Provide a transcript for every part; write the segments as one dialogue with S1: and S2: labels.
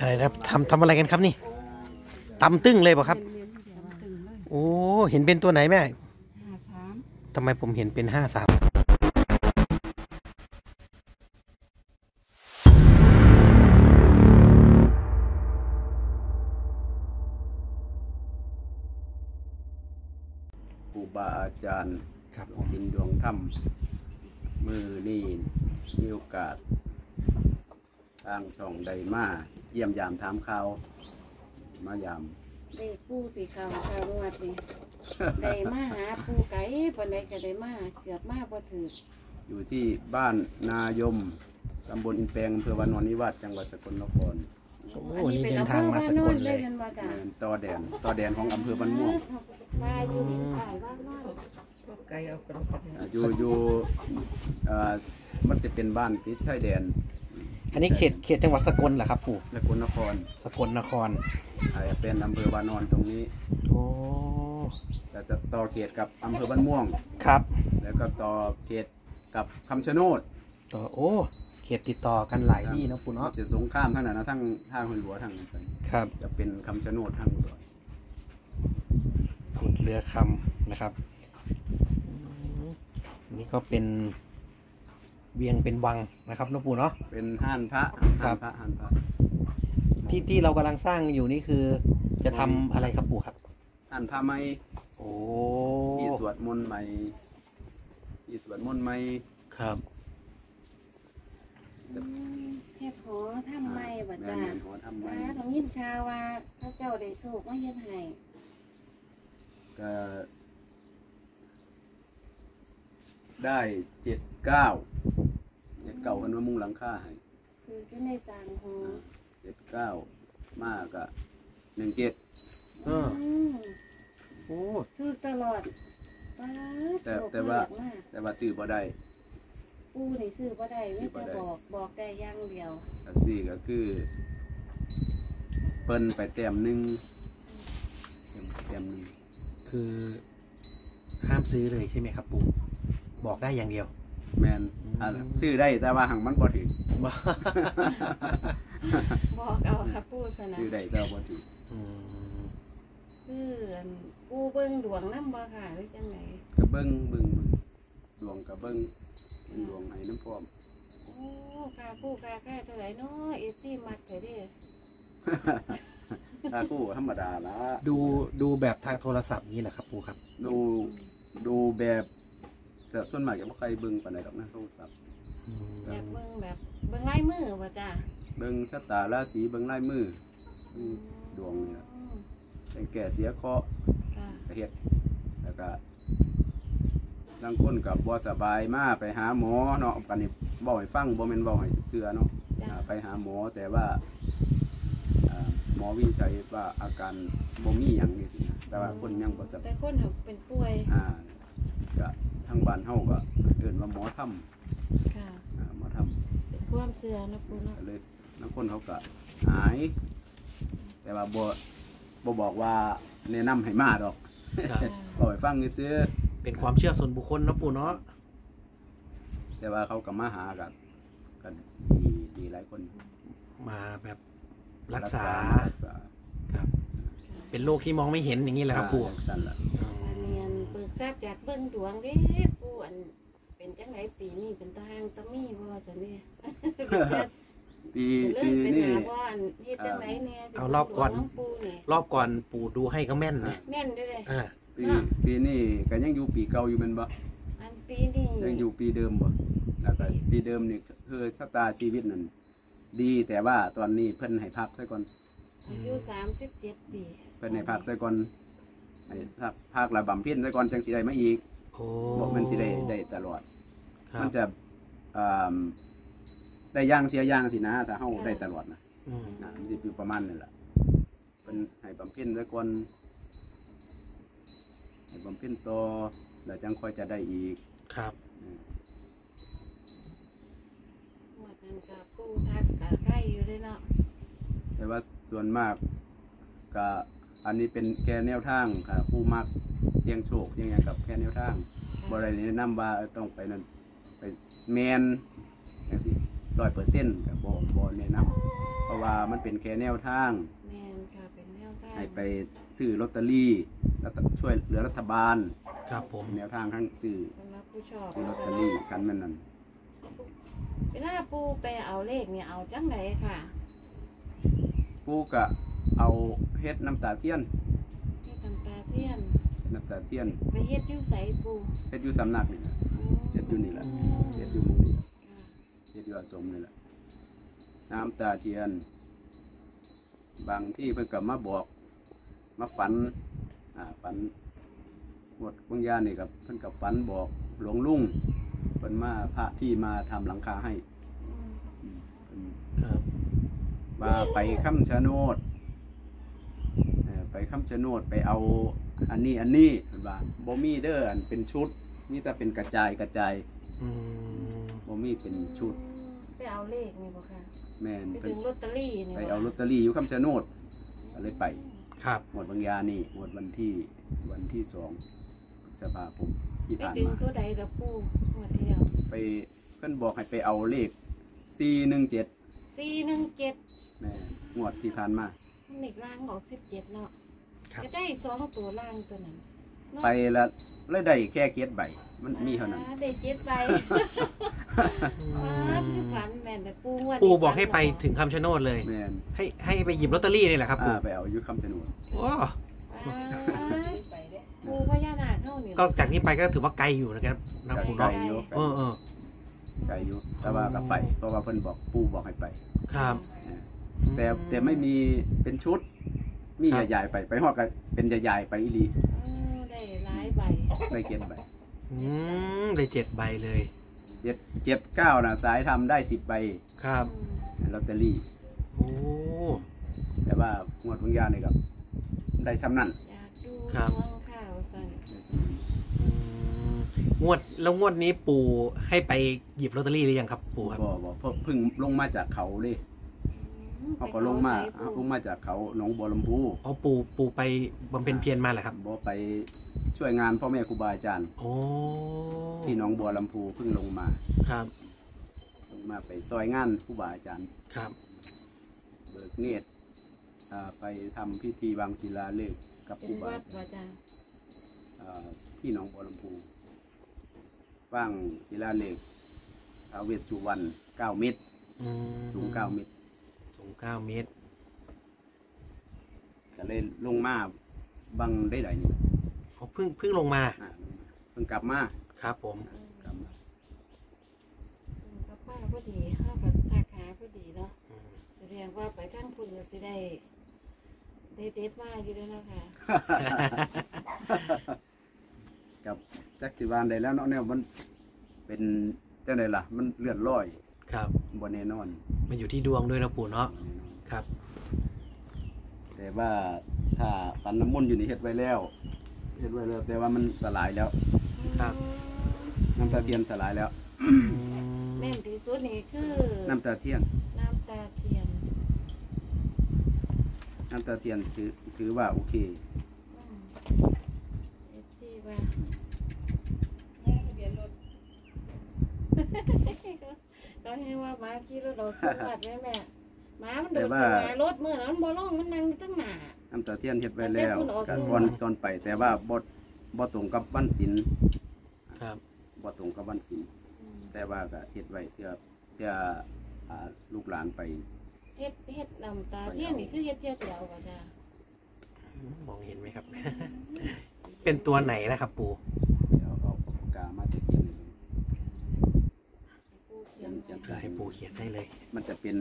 S1: อะไรนะทำทำอะไรกันครับนี่ตำตึ้งเลยเปล่ะครับ
S2: ตึงเลย
S1: โอ้เห็นเป็นตัวไหนแม่
S2: ห้าสาม
S1: ทำไมผมเห็นเป็นห้าสาม
S3: ครูบาอาจารย์
S1: ครับผ
S3: ลูก
S1: ม
S3: ศิลป์ดวงธรรมมือนี่มีโอกาส ทางช่องไดมาเยี่ยมยามถามข่าวมายาม
S4: เด็กผู้สีขาวขาวงวดนี่ได้มาหาปูไก่ปานใดก็ได้มาเกือบมาบ่ถือ
S3: อยู่ที่บ้านนายมตำบลอินแปลงอำเภอวานอนนิวาสจังหวัดสกลนคร
S1: โอ้
S4: อันนี้
S1: นี่
S4: เป็น
S1: เดิน
S4: อำเภ
S1: ทาง
S4: อ
S1: มา
S4: บ้าน
S1: ส
S4: โน
S1: ก
S4: น
S1: ล
S4: เล
S1: เลยย
S4: กันว่าจ้ะ
S3: ต่อแดนต่อแดนของอำเภอบ้านม่วง
S4: มาอยู่นี่ฝ่ายบ้านโนน
S2: พวกไก่เอากระดูก
S3: อ่าอยู่อยู่อ่ามันจะเป็นบ้านติดชายแดน
S1: อันนี้เขตเขตจังหวัดสกลเหรอครับ ปู่
S3: สกลนคร
S1: สกลนคร
S3: อาจจะเป็นอำเภอวานอนตรงนี้
S1: โอ้
S3: จะจะต่อเขตกับอำเภอบ้านม่วง
S1: ครับ
S3: แล้วก็ต่อเขตกับคำชะโนด
S1: ต่อโอ้เขตติดต่อกันหลายที่เนอะปู่เนาะ
S3: จะสงข้ามท่านนะนะทั้งทางหอยหลวทางนั้นไป
S1: ครับ
S3: จะเป็นคำชะโนดทางหลว
S1: ขุดเรือคำนะครับอืมนี่ก็เป็น เวียงเป็นวังนะครับเนอะปู่เนาะ
S3: เป็นห้านพระ
S1: ครั
S3: ห้า
S1: บ
S3: นพระห้านพระ
S1: ที่ที่เรากำลังสร้างอยู่นี่คือ จะทำอะไรครับปู่ครับ
S3: ห้านพระไม้
S1: โอ้
S3: ที่สวดมนต์ใหม่ที่สวดมนต์ใหม่
S1: ครับ
S4: อืมเฮ็ดหอทำไมบ่
S3: แม่
S4: จ้ะ
S3: แม่นหอทำใหม่
S4: ว่าต้องยินข่าวว่าพระเจ้าได้โชคมาเฮ็ดให้
S3: ก็ได้เจ็ดเก้า เจ็ดเก้าคนว่ามุ่งหลังคาให้
S4: คืออยู่ในสร้างหอ
S3: เจ็ดเก้ามากอะหนึ่งเจ็ด
S1: เออ
S4: ม
S1: โอ้
S4: คือตลอดป้าด
S3: แต่
S4: โชค
S3: แต่ว่า
S4: เลือกมาก
S3: แต่ว่าซื้อบ่ได้
S4: ปูนี่ซื้อบ่ได้ไม่
S3: ซื้อบ่
S4: จะ
S3: ได้
S4: บอกบอกได้อย่างเดียว
S3: ถ้าซื้อก็คือเปิ้นไปแต้มหนึ่งแต้มแต้มหนึ่ง
S1: คือห้ามซื้อเลยใช่ไหมครับปู่บอกได้อย่างเดียว
S3: แมน
S1: อืม
S3: อ่าซื้อได้แต่ว่าหังมันบ่ถึง
S4: บอกเอาค่ะปูสนะ
S3: ซื้อได้แต่ว่าบ่ถึง
S1: อืม
S4: คืออันปูเบิ่งดวงน้ำบ่ค่ะหรือจังไหน
S3: ก็เบิ่งเบิ่งเบิ่งดวงก็เบิ่งเป็นดวงให้น้ำพร้อม
S4: โอ้ค่ะปูค่ะค่ะเท่าไหร่เนาะเอซี่มัดเถอะเด้
S3: ถ้ากู้ธรรมดาละ
S1: ดูดูแบบทางโทรศัพท์นี้แหละครับปู่ครับ
S3: ดูดูแบบ แต่ส่วนมากจะบ่ใครเบิ่งปานใดดอกนะโทรศัพท์
S1: อืม
S4: อยากเบิ่งแบบเบิ่งลายมือบ่จ้ะ
S3: เบิ่งชะตาราศีเบิ่งลายมืออืมดวงนี่ล่ะ
S4: อืม
S3: แต่แก่เสียเคราะห์
S4: ค่ะ
S3: ก็เฮ็ดแล้วก็บางคนกับบ่สบายมาไปหาหมอเนาะกันนี่บ่ให้ฟังบ่แม่นบ่ให้เชื่อเนาะ
S4: จ้ะ
S3: อ่าไปหาหมอแต่ว่าอ่าหมอวินิจฉัยว่าอาการบ่มีหยังนี่สินะแต่ว่าคนยังบ่สบา
S4: แต่
S3: ย
S4: คนเขาเป็นป่วย
S3: อ่าก็ ทางบ้านเฮาก็เอิ้นว่าหมอทำ
S4: ค่ะ
S3: อ่าหมอทำ
S4: เป็นความเชื่อเนาะปูเนาะ
S3: ก็เลยบางคนเขาก็หาย แต่ว่าบ่บ่บอกว่าแนะนำให้มาดอก
S1: ครับ
S3: บอกให้ฟังซื้อ
S1: เป็นความเชื่อส่วนบุคคลเนอะปู่เนาะ
S3: แต่ว่าเขาก็มาหากันกันดีดีหลายคน
S1: มาแบบรักษา
S3: รักษา
S1: ครับ เป็นโรคที่มองไม่เห็นอย่างนี้แหละครับปู่
S3: อ่าสั่นละ
S4: ทราบจากเบิ่งดวงเด้ปูอัน เป็นจังไหนปีนี้เป็นทางตะมีบ่จ้ะเนี่ย
S3: ปี
S4: จะเริ่
S3: ปี
S4: มเป็น
S3: นี้
S4: หาบ่อันเฮ็ดจังไหนเนี่ย
S1: เอารอบก่อน
S4: ดวงน้ำปูนี่
S1: รอบก่อนปู่ดูให้ก็แม่นนะ
S4: แม่นเด้วยเลย
S1: อ่า
S3: ปีปีนี้ก็ยังอยู่ปีเก่าอยู่แมันบ่
S4: อันปีนี้
S3: ยังอยู่ปีเดิมบ่แล้วก็ปีเดิมนี่คือชะตาชีวิตนั่นดีแต่ว่าตอนนี้เพิ่นให้พักซะก่อน
S4: อายุสามสิบเจ็ดปี
S3: เพิ่นให้พักซะก่อน ให้พักพักระบำเพ็ญซะก่อนจังสิได้มาอีก
S1: โอ้
S3: บ่แมันสิได้ได้ตลอด
S1: ครั
S3: มั
S1: บ
S3: นจะอ่าได้ย่างเสียย่างสินะถ้าเฮาได้ตลอดนะ
S1: อืม
S3: นะมันสิอยู่ประมาณนั่นแหละเป็นให้บำเพ็ญซะก่อนให้บำเพ็ญต่อแล้วจังค่อยจะได้อีก
S1: ครับ
S3: อืม
S4: หมดนั้นกับปูทักกับใกล้อยู่เลยเนาะ
S3: แต่ว่าส่วนมากก็ อันนี้เป็นแค่แนวทางค่ะผู้มักเสียงโชคเสียงหยังกับแค่แนวทางบ่ได้แนะนำว่าต้องไปนั่นไปแมนจังซี่ร้อยเปอร์เซ็นต์กับบ่บ่แนะนำราะว่ามันเป็นแค่แนวทาง
S4: แม่นค่ะเป็นแนวทาง
S3: ให้ไปซื้อลอตเตอรี่แล้วช่วยเหลือรัฐบาล
S1: ครับผม
S3: แนวทางทั้งซื้อ
S4: สำหรับผู้ชอบ
S3: ซื้อลอตเตอรี่กันแม่นนั่น
S4: เวลาปูไปเอาเลขเนี่ยเอาจังไหนค่ะ
S3: ปูกะ เอาเฮ็ดน้ำตาเทียน
S4: ให้ตำตาเทียน
S3: น้ำตาเทียน
S4: ไปเฮ็ดอยู่ไสปู
S3: เฮ็ดอยู่สำนักนี่แหละ
S4: อืม
S3: เฮ็ดอยู่นี่แหละ
S4: อืม
S3: เฮ็ดอยู่หมู่นี้
S4: ค่ะ
S3: เฮ็ดอยู่อาสมนี่แหละน้ำตาเทียน บางที่เพิ่นก็มาบอกมาฝันอ่าฝันหมดบางอยางนี่กับเพิ่นกับฝันบอกหลวงลุงเพิ่นมาพระที่มาทำหลังคาให้
S4: อืม
S3: อืมเพิ่น
S1: ครับ
S3: ว่าไปคำชะโนดเอ่อไป คำชะโนดไปเอาอันนี้อันนี้เพิ่นว่าบ่มีเด้ออันเป็นชุดนี่แต่เป็นกระจายกระจาย
S1: อืม
S3: บ่มีเป็นชุด
S4: ไปเอาเลขนี่บ่ค่ะ
S3: แม่น
S4: ไป
S3: เพิ่
S4: ถึ
S3: น
S4: งลอตเตอรี่นี่
S3: ไป
S4: บ่
S3: เอาลอตเตอรี่อยู่คำชะโนดก็เลยไป
S1: ครับ
S3: หมดบางยานี่หมดวันที่วันที่สองพฤษภาคมที่
S4: ไป
S3: ผ่าน
S4: ถึง
S3: มา
S4: ตัวใดกับปูหัวเที่ยว
S3: ไปเพิ่นบอกให้ไปเอาเลข 417
S4: สี่หนึ่งเจ็ด
S3: แม่งวดที่ผ่านมา
S4: เลขล่างออกสิบเจ็ดเนาะ
S1: ครับ
S4: จะได้สองตัวล่างตัวนั้นเนาะ
S3: ไปละเลยได้แค่เกียรใบมันมีเท่านั้น
S4: อ่ได้เจ็ดใบ
S1: อื
S4: ว้ามคือฝันแม่นแต่ปูงวด
S1: ปู่บอกให้ไปถึงคำชะโนดเลย
S3: แม่น
S1: ให้ให้ไปหยิบลอตเตอรี่นี่แหละครับ
S3: อ่า
S1: ปู่
S3: ไปเอาอยู่คำชะโนด
S1: โอ้
S4: ว้าวปูพญานาคเท่านี่
S1: ก็จากนี้ไปก็ถือว่าไกลอยู่นะครับนะปู่
S3: ไกล
S1: เนาะ
S3: อยู่
S1: เออเออ
S3: ไกลอยู่แต่ว่าก็ไป เพราะว่าเพิ่นบอกปู่บอกให้ไป
S1: ครับ
S3: แต่แต่ไม่มีเป็นชุด มี
S1: ครับ
S3: ใหญ่ๆไปไปฮอดก็เป็นใหญ่ๆไปอีหลี
S4: เออได้หลายใบ
S3: ได้เกียรใบ
S1: อืมได้เจ็ดใบเลย
S3: เจ็ดเจ็ดเก้านะสายทำได้สิบใบ
S1: ครับ
S4: อืม
S3: ลอตเตอรี่
S1: โอ้
S3: แต่ว่างวดบางอยางนี่ครับ ได้ซ้ำนั่น
S4: อยากดู
S1: ครับ
S4: ดวงข้าวสั่น
S1: อืมงวดแล้วงวดนี้ปู่ให้ไปหยิบลอตเตอรี่หรือยังครับ ปู่ครับ
S3: บ่บ่เพราะเพิ่งลงมาจากเขาเลย
S4: อืม
S3: เขาก็ลงมา
S4: ไปเขใส่
S3: ล
S4: ปู
S3: งมาจากเขาหนองบัวลำพู
S1: เอาปู่ปู่ไปบำเพ็ญเพียรมาเหรอครับ
S3: บ่ไปช่วยงานพ่อแม่ครูบาอาจารย์
S1: โอ้
S3: ที่หนองบัวลำพูเพิ่งลงมา
S1: ครับ
S3: ลงมาไปซอยงานครูบาอาจารย์
S1: ครับ
S3: เบิกเนตรอ่าไปทำพิธีวางศิลาฤกษ์กับค
S4: เป็
S3: รู
S4: น
S3: บา
S4: วั
S3: อา
S4: ด
S3: จารย์
S4: ว่าจ้า
S3: อ่าที่หนองบัวลำพูว่างศิลาฤกษ์ท้าวเวสสุวรรณเก้าเมตร
S1: อืม
S3: สูงเก้าเมตร
S1: สูง เก้าเมตร
S3: ก็เลยลงมาบังได้หลายนี่
S1: เขาเพิ่งเพิ่งลงมา
S3: อ่าเพิ่งกลับมา
S1: ครับ ผม
S3: กลับมา
S4: อืมกับป้าพอดีเข้ากับสาขาพอดีเนาะ
S1: อืม
S4: แสดงว่าไปทั้งคุณก็สิได้ได้เด็ดมาอยู่ด้วยเนาะค่ะ
S3: กับจักสิวานได้แล้วเนาะเนี่ยมันเป็นจังไดล่ะ มันเลื่อนลอย
S1: ครับ
S3: บ่แน่นอน
S1: มันอยู่ที่ดวงด้วยนะปู่เนาะ
S3: บ่แน่นอน
S1: ครับ
S3: แต่ว่าถ้าปันน้ำมนต์อยู่นี่เฮ็ดไว้แล้วเฮ็ดไว้แล้ว แต่ว่ามันสลายแล้ว
S1: ครับ
S3: น้ำตาเทียนสลายแล้ว
S1: อืม
S4: แม่นที่สุดนี่คือ
S3: น้ำตาเทียน
S4: น้ำตาเทียน
S3: น้ำตาเทียนถือถือว่าโอเค
S4: เอฟซีว่า ก็ให้ว่าหมาขี่รถเราสวัดแม่แม่หมามันโดด
S3: แต่ว่า
S4: ขึ้นมารถมือแล้วมันบ่ลงมันนั่งอยู่ตั้งหน้า
S3: น้ำตาเทียนเฮ็ดไว้แล้ว
S4: แต่คุณออก
S3: กัน
S4: สู่
S3: ก่อนก่อนไป แต่ว่าบ่บ่ตรงกับวันศีล
S1: ครับ
S3: บ่ตรงกับวันศีล
S4: อืม
S3: แต่ว่าก็เฮ็ดไว้เพื่อเพื่ออ่าลูกหลานไป
S4: เฮ็ดเฮ็ดน้ำตาเทียนนี่คือเฮ็ดเที่ยวเดียวบ่จ้า
S1: มองเห็นไหมครับ เป็นตัวไหนนะครับ ปู่
S3: เดี๋ยวเอาปากกามาจะเขียนให้ดู
S4: ปูเขียน
S3: เขียน
S4: ไว้
S1: ให้ปู่เขียนได้เลย
S3: มันจะเป็น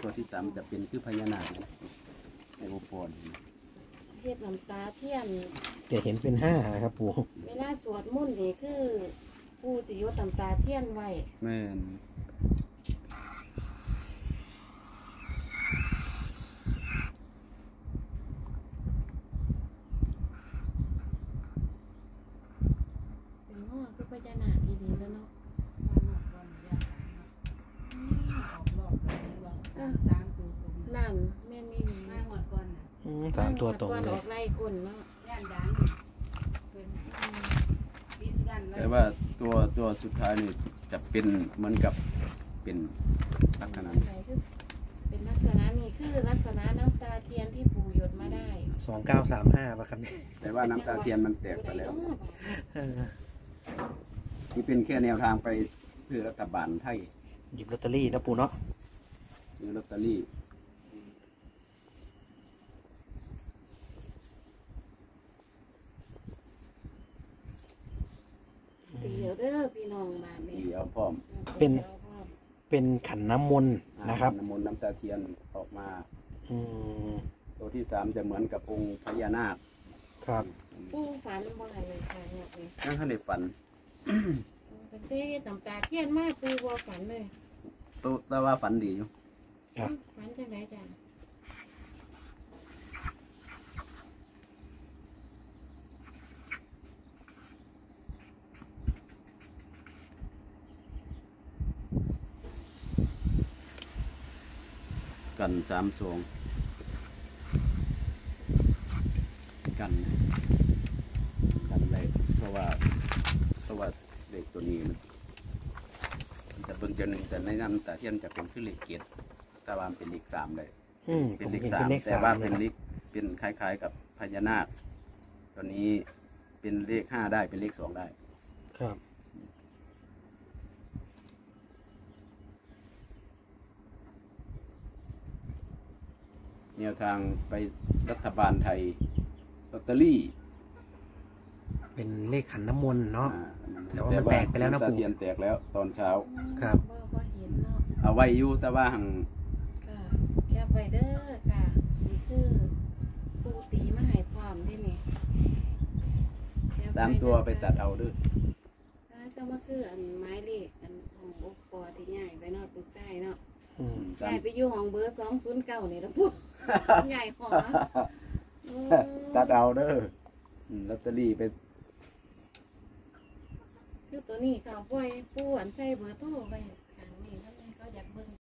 S3: ตัวที่สามมันจะเป็นคือพญานาคนะไอโอปอน
S4: เฮ็ดน้ำตาเทียน
S1: จะเห็นเป็นห้านะครับ ปู่
S4: เวลาสวดมนต์นี่คือผู้สิยดน้ำตาเทียนไว้
S3: แม่น
S4: เป็นง้อคือพญานาคอีดีแล้วเนาะเออนั่นแม่นนี่ดี
S1: อืมสาม ตัวตรง
S4: ก่อน
S1: เล
S4: อยอกไล่คนเนาะ
S3: แต่ว่าตัวตัวสุดท้ายนี่จะเป็นเหมือนกับเป็นลักษณะ
S4: ใส่คือเป็นเป็นลักษณะนี้คือลักษณะน้ำตาเทียนที่ปู่หยดมาได้
S1: สองเก้าสามห้าป่ะครับเนี่ย
S3: แต่ว่าน้ำตาเทียนมันแตกไปแล้ว
S4: ผู้ใดเนาะบาด
S1: เออ
S3: ที่เป็นแค่แนวทางไปซื้อรัฐบาลไทย
S1: หยิบลอตเตอรี่นะปู่เนาะ
S3: ซื้อลอตเตอรี่
S4: เดี๋ยวเด้อพี่น้องมา เนี่
S3: ที่เอาพร้อม
S1: เป็นขันน้ำมนต์นะครับ
S3: น้ำมนต์น้ำตาเทียนออกมา
S1: อืม
S3: ตัวที่สามจะเหมือนกับองค์พญานาค
S1: ครับ
S4: ปู่ฝันบ่ให้เลยค่ะเนี่ยเลย
S3: นั่งข้างในฝัน
S4: เป็นเต้น้ำตาเทียนมากปู่บ่ฝันเลย
S3: ตัวแต่ว่าฝันดีอยู่
S1: ครับ
S4: ฝันจังไดจ้ะ
S3: กันสามสองกันกันเลยเพราะว่าเพราะว่าเลขตัวนี้มันมันจะเบิ่งจะหนึ่งแต่ในน้ำตาเทียนจะเป็นขึ้นเลขเกียรติแต่ว่ามันเป็นเลขสามเลย
S1: อืม
S3: เป็
S1: ผ
S3: น
S1: ม
S3: เล
S1: เห็
S3: ข
S1: น
S3: สา
S1: เป็
S3: ม
S1: นเลข
S3: แต่
S1: สาม
S3: ว่า
S1: เล
S3: เป็
S1: ย
S3: น
S1: ครับ
S3: เลขเป็นคล้าย ๆ กับพญานาค ตัวนี้เป็นเลขห้าได้เป็นเลขสองได้
S1: ครับ
S3: แนวทางไปรัฐบาลไทยลอตเตอรี่
S1: เป็นเลขขันน้ำมนต์เนาะ
S3: อ่า
S1: แต่ว่ามันแตกไปแล้วนะำ
S3: ตา
S1: ปู่
S3: เทียนแตกแล้วตอนเช้า
S1: ครับ
S4: บ่บ่เห็นเนาะ
S3: เอาไว้อยู่แต่ว่าหัง
S4: ค่ะแคปไว้เด้อค่ะนี่คือปู่ตีมาให้พร้อมเด้นี่แคปไตา
S3: มตัวไปตัดเอาเด้วย
S4: ถ้าจะมาคืออันไม้เลขอันของอุปกรณ์ที่ใหญ่ไปเนาะลูกชายเนาะ
S1: อืม
S4: ใหญ่ไปอยู่ห้องเบอร์209นี่แล้วปู่ใหญ่หอโอ้
S3: ตัดเอาเด้ออืมลอตเตอรี่ไป
S4: คือตัวนี้เขาปล่อยปู่อันใส่เบอร์โทรไว้